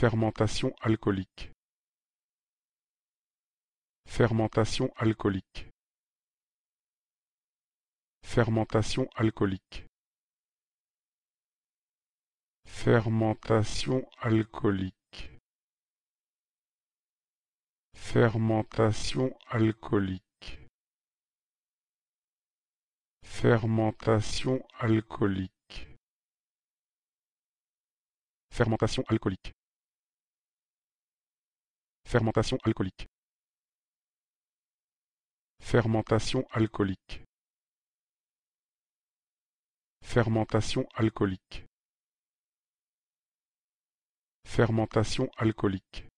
Fermentation alcoolique. Fermentation alcoolique. Fermentation alcoolique. Fermentation alcoolique. Fermentation alcoolique. Fermentation alcoolique. Fermentation alcoolique. Fermentation alcoolique. Fermentation alcoolique. Fermentation alcoolique. Fermentation alcoolique.